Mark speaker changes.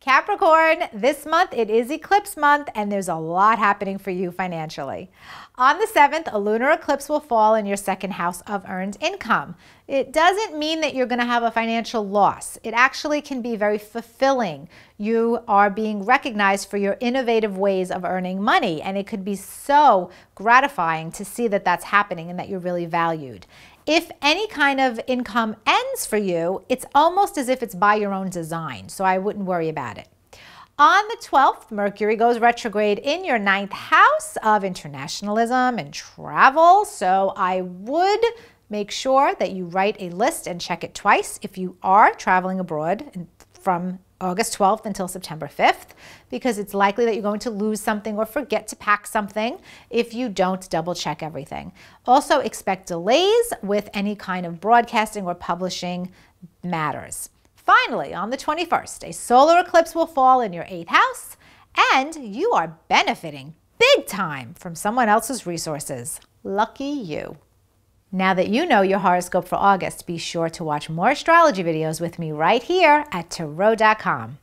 Speaker 1: Capricorn, this month it is eclipse month and there's a lot happening for you financially. On the 7th, a lunar eclipse will fall in your second house of earned income. It doesn't mean that you're going to have a financial loss. It actually can be very fulfilling. You are being recognized for your innovative ways of earning money, and it could be so gratifying to see that that's happening and that you're really valued. If any kind of income ends for you, it's almost as if it's by your own design, so I wouldn't worry about it. On the 12th, Mercury goes retrograde in your ninth house of internationalism and travel, so I would make sure that you write a list and check it twice if you are traveling abroad from August 12th until September 5th because it's likely that you're going to lose something or forget to pack something if you don't double check everything. Also expect delays with any kind of broadcasting or publishing matters. Finally, on the 21st, a solar eclipse will fall in your eighth house and you are benefiting big time from someone else's resources. Lucky you. Now that you know your horoscope for August, be sure to watch more astrology videos with me right here at Tarot.com.